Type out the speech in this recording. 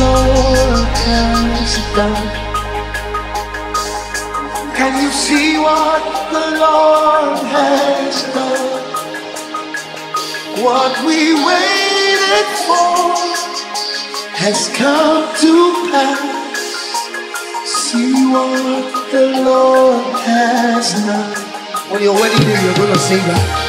rollercoaster down. Can you see what the Lord has done? What we waited for has come to pass. See what the Lord has done. When you're waiting, you're gonna see that.